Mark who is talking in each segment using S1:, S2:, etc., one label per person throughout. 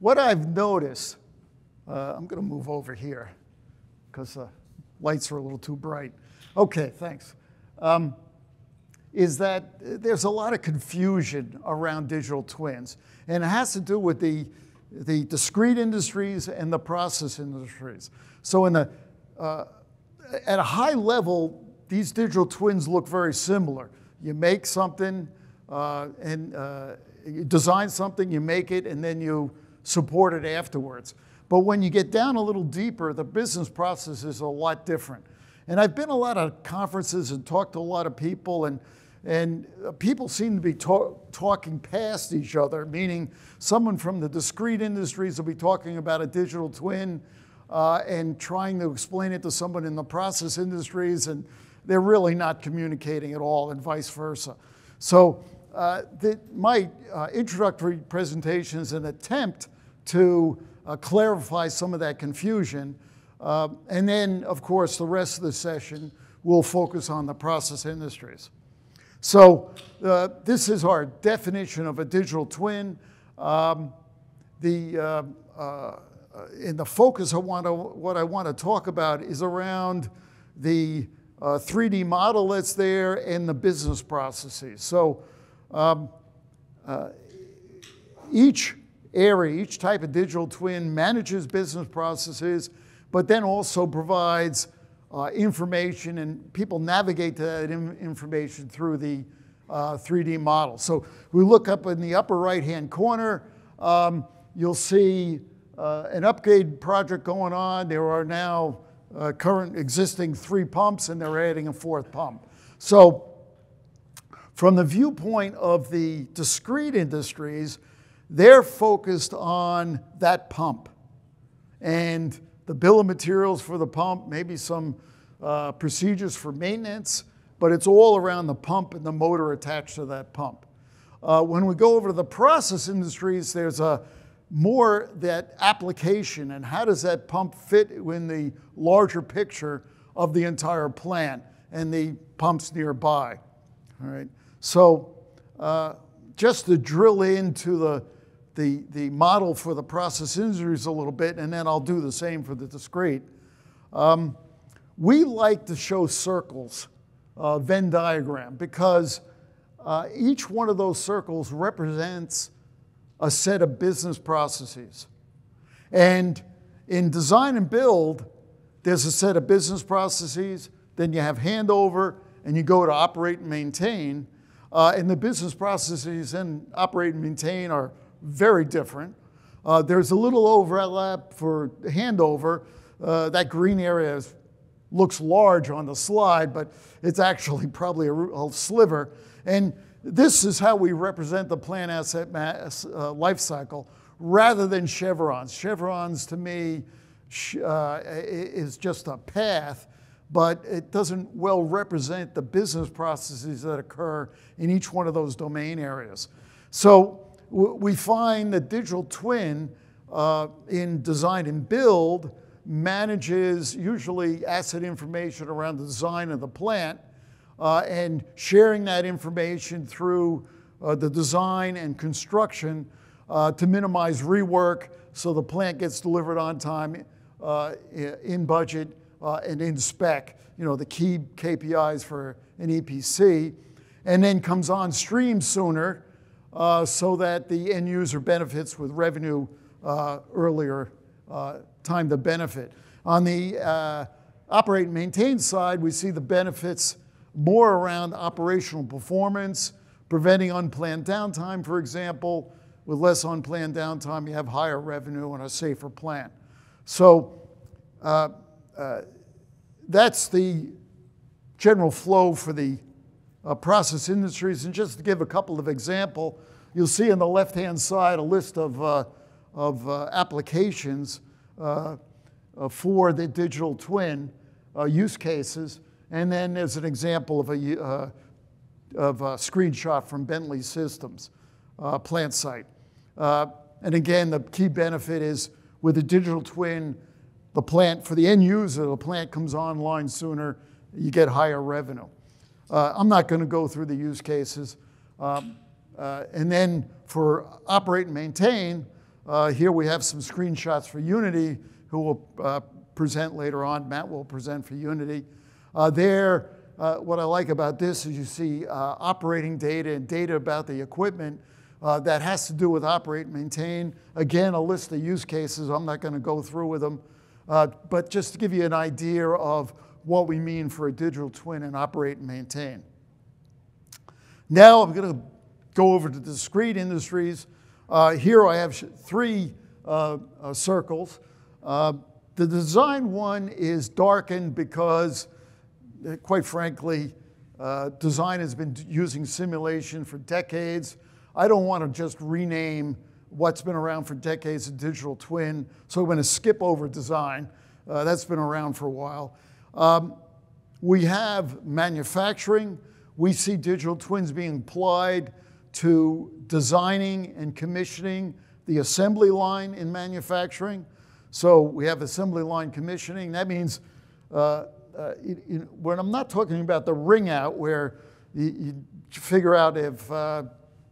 S1: what I've noticed, uh, I'm going to move over here because the lights are a little too bright. Okay, thanks. Um, is that there's a lot of confusion around digital twins, and it has to do with the, the discrete industries and the process industries. So, in the, uh, at a high level, these digital twins look very similar. You make something, uh, and uh, you design something, you make it, and then you support it afterwards. But when you get down a little deeper, the business process is a lot different. And I've been a lot of conferences and talked to a lot of people, and, and people seem to be talk, talking past each other, meaning someone from the discrete industries will be talking about a digital twin uh, and trying to explain it to someone in the process industries, and they're really not communicating at all, and vice versa. So, uh, the, my uh, introductory presentation is an attempt to uh, clarify some of that confusion. Uh, and then, of course, the rest of the session will focus on the process industries. So uh, this is our definition of a digital twin. Um, the, uh, uh, in the focus I want to, what I want to talk about is around the 3D uh, model that's there and the business processes. So um, each area, each type of digital twin manages business processes, but then also provides uh, information and people navigate that information through the uh, 3D model. So we look up in the upper right-hand corner, um, you'll see uh, an upgrade project going on. There are now uh, current existing three pumps and they're adding a fourth pump. So from the viewpoint of the discrete industries, they're focused on that pump and the bill of materials for the pump, maybe some uh, procedures for maintenance, but it's all around the pump and the motor attached to that pump. Uh, when we go over to the process industries, there's a more that application and how does that pump fit in the larger picture of the entire plant and the pumps nearby. All right. So uh, just to drill into the the, the model for the process industries a little bit, and then I'll do the same for the discrete. Um, we like to show circles, uh, Venn diagram, because uh, each one of those circles represents a set of business processes. And in design and build, there's a set of business processes, then you have handover, and you go to operate and maintain. Uh, and the business processes and operate and maintain are very different. Uh, there's a little overlap for handover. Uh, that green area is, looks large on the slide, but it's actually probably a, a, sliver. And this is how we represent the plant asset mass, uh, life cycle rather than chevrons. Chevrons, to me, uh, is just a path, but it doesn't well represent the business processes that occur in each one of those domain areas. So we find that digital twin uh, in design and build manages usually asset information around the design of the plant uh, and sharing that information through uh, the design and construction uh, to minimize rework so the plant gets delivered on time, uh, in budget, uh, and in spec, you know, the key KPIs for an EPC, and then comes on stream sooner uh, so that the end user benefits with revenue uh, earlier uh, time to benefit. On the uh, operate and maintain side, we see the benefits more around operational performance, preventing unplanned downtime, for example. With less unplanned downtime, you have higher revenue and a safer plant. So uh, uh, that's the general flow for the uh, process industries. And just to give a couple of example, you'll see on the left-hand side a list of, uh, of uh, applications uh, uh, for the digital twin uh, use cases. And then there's an example of a, of a screenshot from Bentley Systems PlantSight. and again, the key benefit is with the digital twin, the plant, for the end user, the plant comes online sooner, you get higher revenue. Uh, I'm not going to go through the use cases. Um, uh, and then for operate and maintain, Uh, here we have some screenshots for Unity, who will uh, present later on. Matt will present for Unity. Uh, there, uh, what I like about this is you see operating data and data about the equipment that has to do with operate and maintain. Again, a list of use cases. I'm not going to go through with them. but just to give you an idea of what we mean for a digital twin and operate and maintain. Now I'm going to go over to discrete industries. Uh, here I have three uh, uh, circles. Uh, the design one is darkened because, uh, quite frankly, uh, design has been using simulation for decades. I don't want to just rename what's been around for decades a digital twin, so I'm going to skip over design. that's been around for a while. Um, we have manufacturing. We see digital twins being applied to designing and commissioning the assembly line in manufacturing. So we have assembly line commissioning. That means uh, uh, when I'm not talking about the ring out where you, you figure out if uh,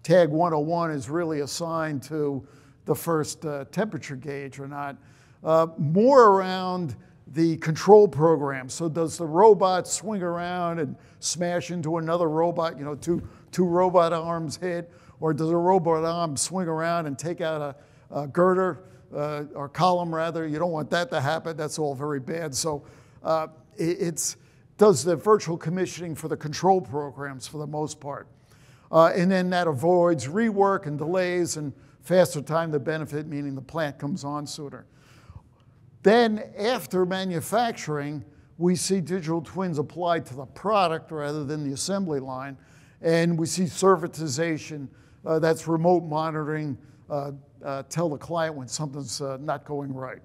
S1: tag 101 is really assigned to the first uh, temperature gauge or not, uh, more around the control program. So does the robot swing around and smash into another robot, you know, two, two robot arms hit, or does a robot arm swing around and take out a, a girder uh, or column rather? You don't want that to happen. That's all very bad. So uh, it, it's does the virtual commissioning for the control programs for the most part. Uh, and then that avoids rework and delays and faster time to benefit, meaning the plant comes on sooner. Then after manufacturing, we see digital twins applied to the product rather than the assembly line. And we see servitization, uh, that's remote monitoring, uh, uh, tell the client when something's uh, not going right.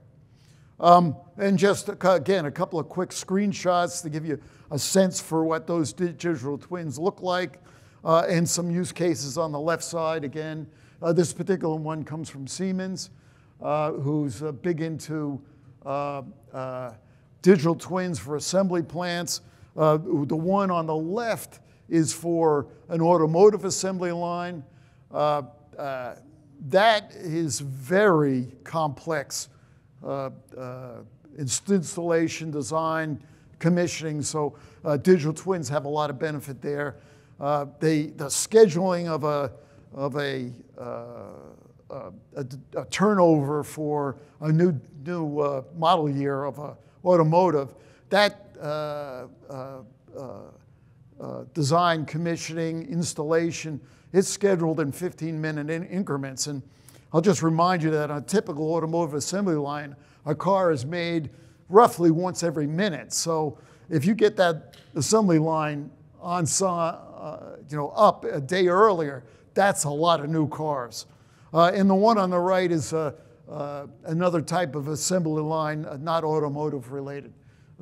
S1: Um, and just again, a couple of quick screenshots to give you a sense for what those digital twins look like, uh, and some use cases on the left side. Again, uh, this particular one comes from Siemens, who's big into uh, uh, digital twins for assembly plants. Uh, the one on the left is for an automotive assembly line. that is very complex installation, design, commissioning. So uh, digital twins have a lot of benefit there. Uh, they, the scheduling of a, of a uh, a, a, turnover for a new, new uh, model year of a automotive, that uh, uh, uh, design, commissioning, installation, it's scheduled in 15 minute in increments. And I'll just remind you that on a typical automotive assembly line, a car is made roughly once every minute. So if you get that assembly line on, uh, you know, up a day earlier, that's a lot of new cars. Uh, and the one on the right is uh, uh, another type of assembly line, uh, not automotive related.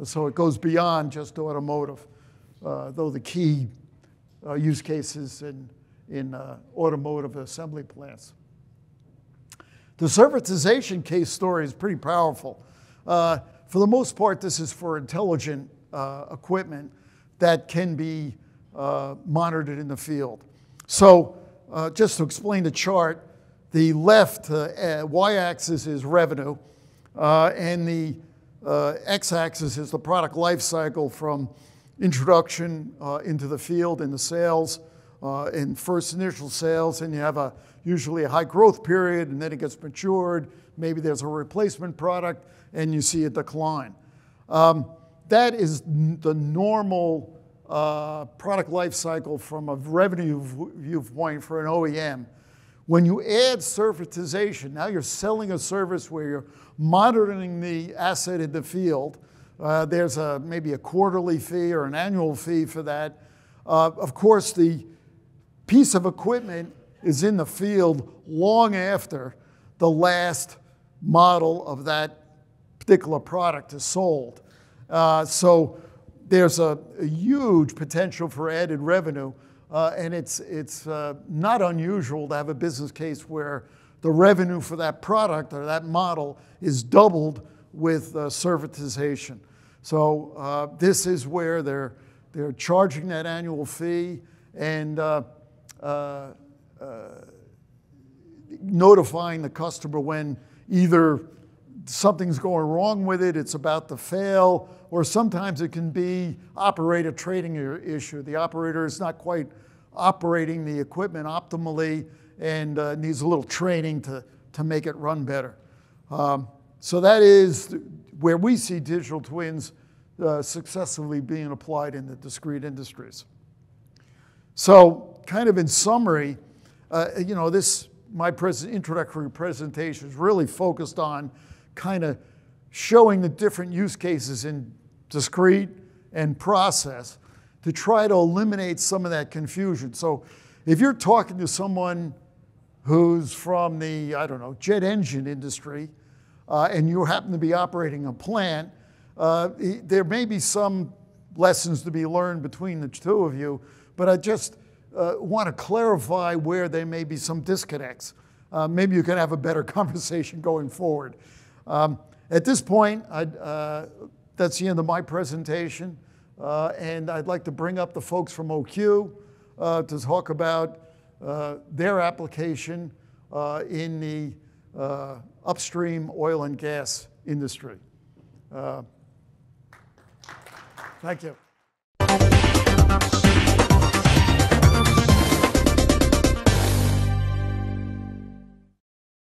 S1: So it goes beyond just automotive, uh, though the key uh, use cases in, in automotive assembly plants. The servitization case story is pretty powerful. for the most part, this is for intelligent equipment that can be monitored in the field. So just to explain the chart, the left uh, y-axis is revenue, uh, and the uh, x-axis is the product life cycle from introduction uh, into the field into sales, uh, in first initial sales, and you have a usually a high growth period, and then it gets matured. Maybe there's a replacement product, and you see a decline. Um, that is the normal uh, product life cycle from a revenue viewpoint for an OEM. When you add servitization, now you're selling a service where you're monitoring the asset in the field. Uh, there's a, maybe a quarterly fee or an annual fee for that. Uh, of course, the piece of equipment is in the field long after the last model of that particular product is sold. Uh, so there's a, a, huge potential for added revenue uh, and it's, it's uh, not unusual to have a business case where the revenue for that product or that model is doubled with uh, servitization. So uh, this is where they're, they're charging that annual fee and uh, uh, notifying the customer when either something's going wrong with it, it's about to fail, or sometimes it can be operator trading issue. The operator is not quite operating the equipment optimally and uh, needs a little training to, to make it run better. Um, so that is where we see digital twins uh, successfully being applied in the discrete industries. So kind of in summary, uh, you know, this, my pres introductory presentation is really focused on kind of showing the different use cases in discrete and process to try to eliminate some of that confusion. So if you're talking to someone who's from the, I don't know, jet engine industry, uh, and you happen to be operating a plant, uh, there may be some lessons to be learned between the two of you, but I just uh, want to clarify where there may be some disconnects. Uh, maybe you can have a better conversation going forward. Um, at this point, uh, that's the end of my presentation. Uh, and I'd like to bring up the folks from OQ uh, to talk about uh, their application uh, in the uh, upstream oil and gas industry. thank you.